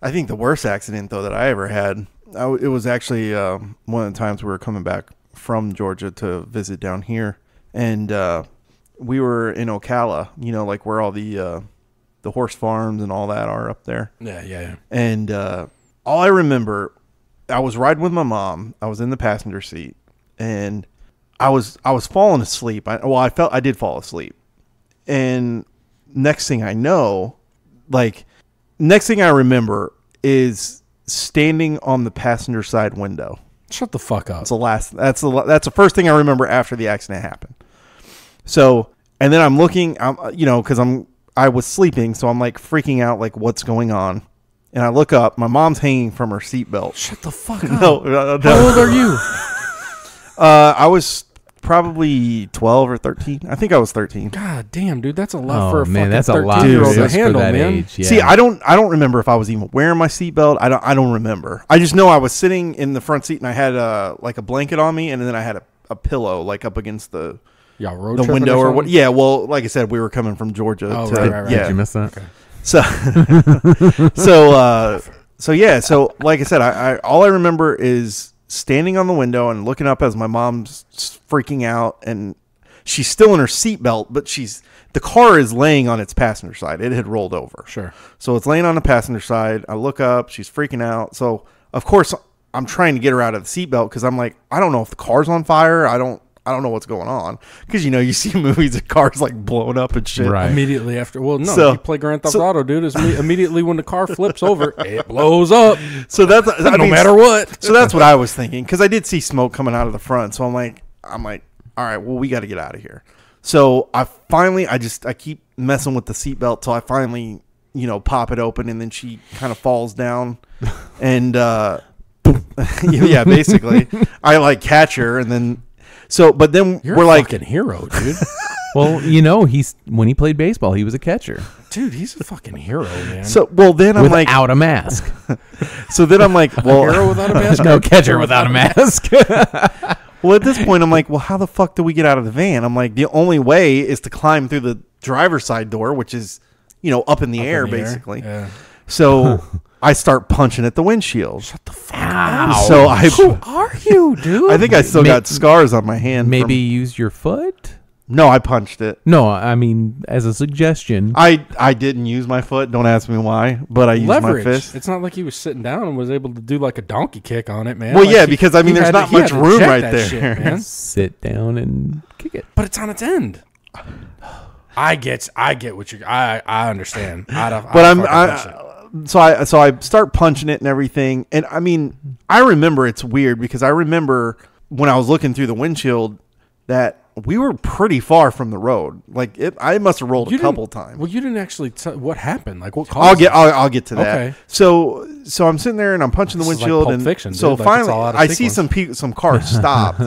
I think the worst accident though that I ever had. I w it was actually um, one of the times we were coming back from Georgia to visit down here, and uh, we were in Ocala. You know, like where all the uh, the horse farms and all that are up there. Yeah, yeah, yeah. And uh, all I remember, I was riding with my mom. I was in the passenger seat, and I was I was falling asleep. I, well, I felt I did fall asleep, and next thing I know, like next thing I remember is standing on the passenger side window. Shut the fuck up. That's the last. That's the that's the first thing I remember after the accident happened. So, and then I'm looking, I'm you know, because I'm I was sleeping, so I'm like freaking out, like what's going on, and I look up, my mom's hanging from her seatbelt. Shut the fuck up. No, no, no. How old are you? Uh, I was probably 12 or 13. I think I was 13. God damn, dude, that's a lot Oh for a man, fucking that's a lot 13 year old to just for handle, that man. age. Yeah. See, I don't I don't remember if I was even wearing my seatbelt. I don't I don't remember. I just know I was sitting in the front seat and I had a like a blanket on me and then I had a, a pillow like up against the Y'all road the tripping window or something? what. Yeah, well, like I said, we were coming from Georgia. Oh, to, right, right, right. Yeah, Did you miss that? So, so, uh, so yeah. So, like I said, I, I all I remember is standing on the window and looking up as my mom's freaking out, and she's still in her seatbelt, but she's the car is laying on its passenger side. It had rolled over. Sure. So it's laying on the passenger side. I look up. She's freaking out. So of course I'm trying to get her out of the seatbelt because I'm like, I don't know if the car's on fire. I don't. I don't know what's going on because you know you see movies of cars like blowing up and shit. Right. Immediately after, well, no, So- you play Grand Theft so- Auto, dude. Is immediately when the car flips over, it blows up. So that's I no mean, matter what. So that's what I was thinking because I did see smoke coming out of the front. So I'm like, I'm like, all right, well, we got to get out of here. So I finally, I just, I keep messing with the seatbelt till I finally, you know, pop it open, and then she kind of falls down, and uh, yeah, basically, I like catch her, and then so, but then You're we're a like, fucking hero, dude. Well, you know, he's when he played baseball, he was a catcher dude, he's a fucking hero, man. so well, then I'm like, without a mask. so then I'm like, well, hero without a mask. no catcher without a mask. Well, at this point, I'm like, well, how the fuck do we get out of the van? I'm like, the only way is to climb through the driver's side door, which is, you know, up in the air, in the air. basically. Yeah. So I start punching at the windshield. Shut the fuck Ow. So I, Who Are you, dude? I think I still May- got scars on my hand. Maybe from- use your foot. no, I punched it. No, I mean as a suggestion. I I didn't use my foot. Don't ask me why, but I used leverage. my fist. It's not like he was sitting down and was able to do like a donkey kick on it, man. Well, Like, yeah, he- because, I mean, he there's had not to- he much to room check right that there. shit, man. Sit down and kick it. But it's on its end. I get, I get what you. I, I understand. I'd have, but I'd I'm fucking push it. I, so I so I start punching it and everything, and I mean I remember it's weird because I remember when I was looking through the windshield that we were pretty far from the road. Like it, I must have rolled You a couple times. Well, you didn't actually. T- what happened? Like what caused? I'll get I'll, I'll get to that. Okay. So so I'm sitting there and I'm punching the This is like windshield Pulp and Fiction, so dude. Like, finally I see some pe- some cars stopped,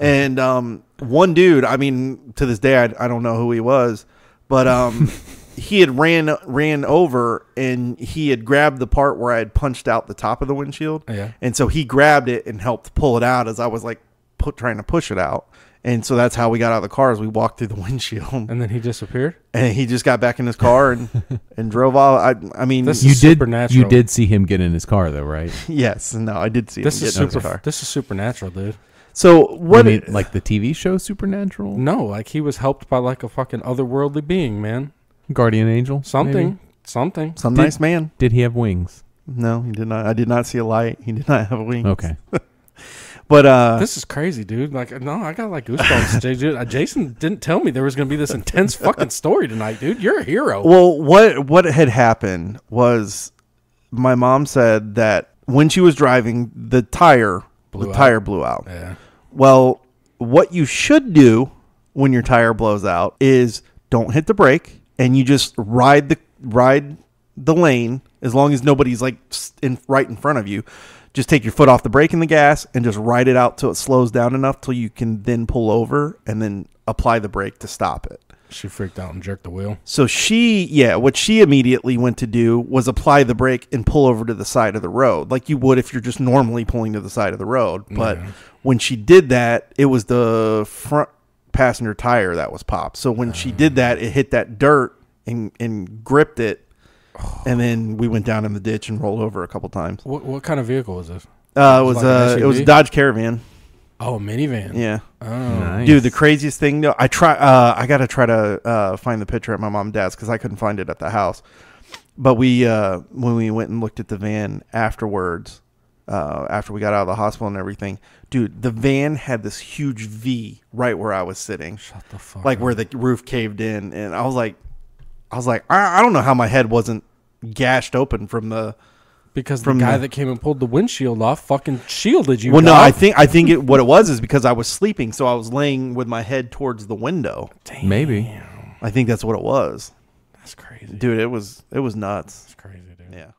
and um one dude I mean to this day I, I don't know who he was, but um he had ran ran over and he had grabbed the part where I had punched out the top of the windshield, oh, Yeah. and so he grabbed it and helped pull it out as I was like put trying to push it out. And so that's how we got out of the car. As we walked through the windshield, And then he disappeared. and he just got back in his car and and drove off. I, I mean, This You is did. supernatural. You did see him get in his car, though, right? Yes, no, I did see This him is get in his super. car. This is supernatural, dude. So what? I mean, like the TV show Supernatural, No, like he was helped by like a fucking otherworldly being, man. Guardian Angel, Something, maybe? something. some did- nice man. Did he have wings? No, he did not. I did not see a light. He did not have a wing. Okay. But uh, This is crazy, dude. Like, no, I got like goosebumps. Jay- dude, uh, Jason didn't tell me there was gonna be this intense fucking story tonight, dude. You're a hero. well, what what had happened was my mom said that when she was driving, the tire Blew the out. tire blew out. yeah. Well, what you should do when your tire blows out is don't hit the brake and you just ride the ride the lane as long as nobody's like in right in front of you. Just take your foot off the brake and the gas and just ride it out till it slows down enough till you can then pull over and then apply the brake to stop it. She freaked out and jerked the wheel. So she, yeah, what she immediately went to do was apply the brake and pull over to the side of the road, like you would if you're just normally pulling to the side of the road. But Yeah. when she did that, it was the front passenger tire that was popped. So when she did that, it hit that dirt and, and gripped it and then we went down in the ditch and rolled over a couple times. What, what kind of vehicle was this? Uh, it was Like uh, it was a Dodge Caravan. Oh, a minivan. Yeah, Oh. Nice. dude. The craziest thing though, I try. Uh, I gotta try to uh, find the picture at my mom and dad's because I couldn't find it at the house. But we uh, when we went and looked at the van afterwards, uh, after we got out of the hospital and everything, dude, the van had this huge V right where I was sitting. Shut the fuck like up. where the roof caved in, and I was like, I was like, I, I don't know how my head wasn't gashed open from the. Because the guy the- that came and pulled the windshield off fucking shielded you. well, no. I think I think it what it was is because I was sleeping, so I was laying with my head towards the window. Maybe. I think that's what it was, That's crazy. dude. It was it was nuts. That's crazy, dude. Yeah.